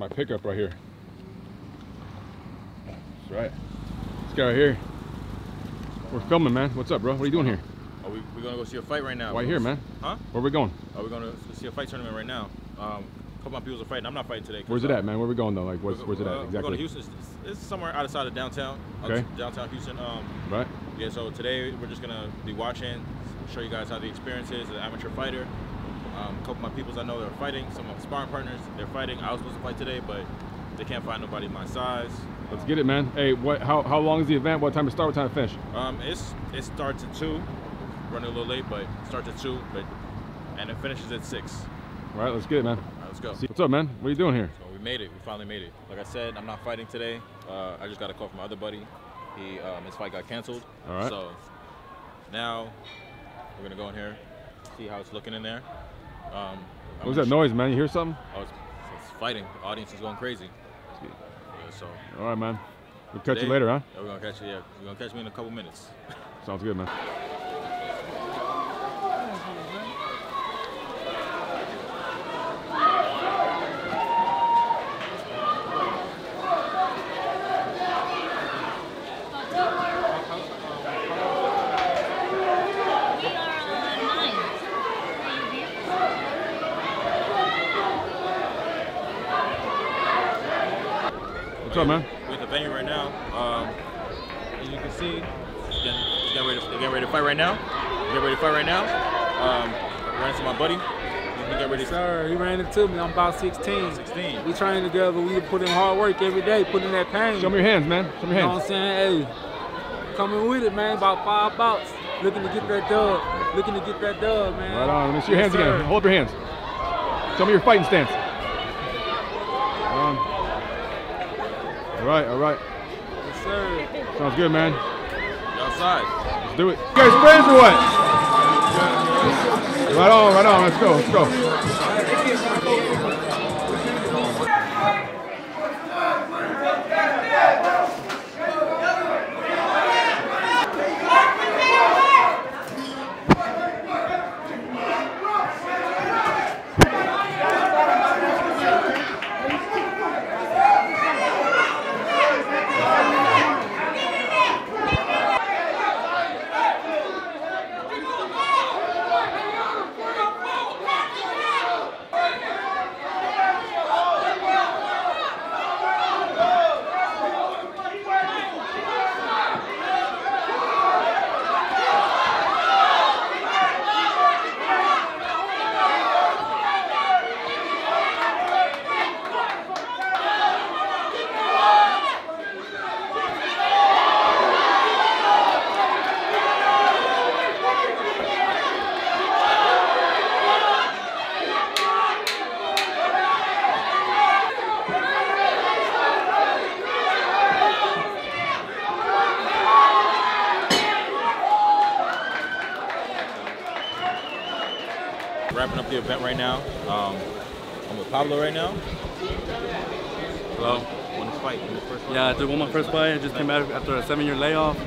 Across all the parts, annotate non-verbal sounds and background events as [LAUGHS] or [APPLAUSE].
my pickup right here. That's right. This guy right here. We're filming, man. What's up, bro? What are you doing here? Are we we gonna go see a fight right now? Why here, man? Huh? Where we going? Are we gonna see a fight tournament right now? Um, a couple of people are fighting. I'm not fighting today. Where's it uh, at, man? Where we going though? Like, where's, where's it uh, at We're going to? Houston. It's, it's somewhere outside of downtown. Okay. Downtown Houston. Um, Right. yeah. So today we're just gonna be watching, show you guys how the experience is as an amateur fighter. Um, a couple of my peoples I know they're fighting. Some of my sparring partners they're fighting. I was supposed to fight today, but they can't find nobody my size. Let's get it, man. Hey, what? How, how long is the event? What time to start? What time to finish? Um, it's it starts at two. Running a little late, but it starts at two, but and it finishes at six. All right, let's get it, man. All right, let's go. What's up, man? What are you doing here? So we made it. We finally made it. Like I said, I'm not fighting today. Uh, I just got a call from my other buddy. He um, his fight got canceled. All right. So now we're gonna go in here, see how it's looking in there. Um, What was that noise, man? You hear something? Oh, it's, it's fighting. The audience is going crazy. Yeah, so All right, man. We'll catch you later, huh? Yeah, we're gonna catch you. Yeah, we're gonna catch me in a couple minutes. [LAUGHS] Sounds good, man. What's up, man? We're at the venue right now. Um, as you can see, he's getting, he's getting, ready to, getting ready to fight right now. He's getting ready to fight right now. Um, ran into my buddy. He get ready to Sir, he ran into me. I'm about 16. 16. We train together. We put in hard work every day, put in that pain. Show me your hands, man. Show me your hands. you your know what I'm saying? Hey, coming with it, man. About five bouts. Looking to get that dub. Looking to get that dub, man. Right on. Let me see your Yes, hands again. Hold up your hands. Show me your fighting stance. All right, all right. Yes, sir. Sounds good, man. Outside. Let's do it. You guys friends or what? Right on, right on. Let's go, let's go. Wrapping up the event right now. Um, I'm with Pablo right now. Hello. Want to fight in the first fight? Yeah, I did won my first fight. I just came back after a seven-year layoff.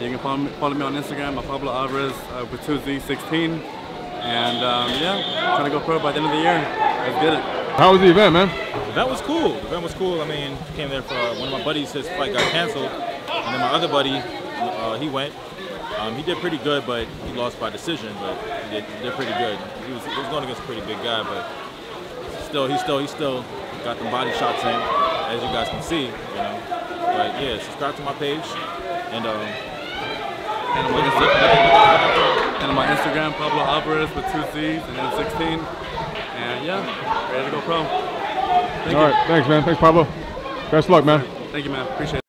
You can follow me, follow me on Instagram, at Pablo Alvarez uh, with 2Z16. And um, yeah, trying to go pro by the end of the year. Let's get it. How was the event, man? The event was cool. The event was cool. I mean, came there for one of my buddies. His fight got canceled, and then my other buddy, uh, he went. Um, he did pretty good, but he lost by decision. But he did, he did pretty good. He was, he was going against a pretty big guy, but still, he still, he still got them body shots in, as you guys can see. You know. But yeah, subscribe to my page, and um, And on my, Insta- and on my Instagram, Pablo Alvarez with two Z's and then 16. And yeah, ready to go pro. Thank All you. right, thanks, man. Thanks, Pablo. Best luck, man. Thank you, man. Appreciate it.